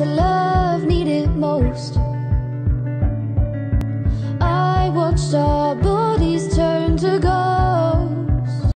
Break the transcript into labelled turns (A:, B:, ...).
A: The love needed most. I watched our